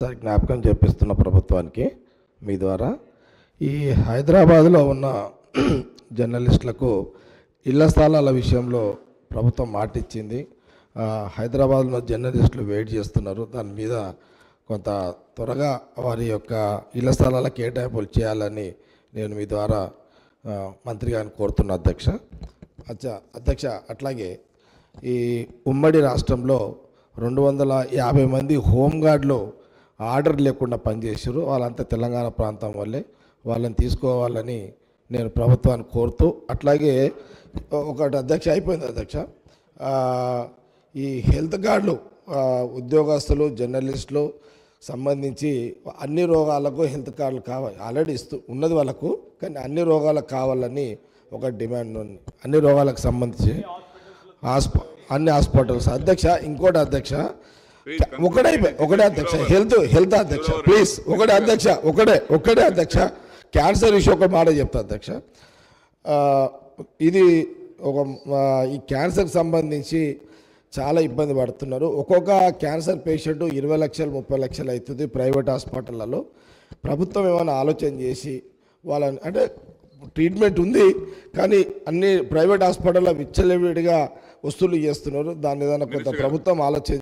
Sir జ్ఞాపకం చేపిస్తున్న ప్రభుత్వానికి మీ ద్వారా. ఈ హైదరాబాద్లో ఉన్న జర్నలిస్టులకు ఇళ్ళ స్థలాల విషయంలో ప్రభుత్వం మాట ఇచ్చింది హైదరాబాద్లో జర్నలిస్టులు వెయిట్ చేస్తున్నారు. దాని మీద కొంత త్వరగా వారి యొక్క ఇళ్ళ స్థలాల కేటాయింపులు చేయాలని నేను మీ ద్వారా మంత్రి గారిని కోరుతున్న అధ్యక్ష. అచ్చా అధ్యక్ష అట్లాగే ఈ ఉమ్మడి రాష్ట్రంలో రెండు వందల యాభై మంది హోంగార్డులు ఆర్డర్ లేకుండా పనిచేసారు వాళ్ళంతా తెలంగాణ ప్రాంతం వల్లే వాళ్ళని తీసుకోవాలని నేను ప్రభుత్వాన్ని కోరుతూ అట్లాగే ఒకటి అధ్యక్ష అయిపోయింది అధ్యక్ష. ఈ హెల్త్ కార్డులు ఉద్యోగస్తులు జర్నలిస్టులు సంబంధించి అన్ని రోగాలకు హెల్త్ కార్డులు కావాలి ఆల్రెడీ ఇస్తూ ఉన్నది వాళ్ళకు కానీ అన్ని రోగాలకు కావాలని ఒక డిమాండ్ ఉంది. అన్ని రోగాలకు సంబంధించి హాస్ప అన్ని హాస్పిటల్స్. అధ్యక్ష ఇంకోటి అధ్యక్ష ఒకటే ఒకటే అధ్యక్ష. హెల్త్ హెల్త్ అధ్యక్ష. ప్లీజ్ ఒకటే అధ్యక్ష. ఒకటే ఒకటే అధ్యక్ష. క్యాన్సర్ ఇష్యూ ఒక మాట చెప్తా అధ్యక్ష. ఇది ఒక ఈ క్యాన్సర్కి సంబంధించి చాలా ఇబ్బంది పడుతున్నారు. ఒక్కొక్క క్యాన్సర్ పేషెంట్ ఇరవై లక్షలు ముప్పై లక్షలు అవుతుంది ప్రైవేట్ హాస్పిటళ్ళలో. ప్రభుత్వం ఏమైనా ఆలోచన చేసి వాళ్ళని అంటే ట్రీట్మెంట్ ఉంది కానీ అన్ని ప్రైవేట్ హాస్పిటల్లో విచ్చలవిడిగా వసూలు చేస్తున్నారు. దాని ఏదైనా కొంత ప్రభుత్వం ఆలోచన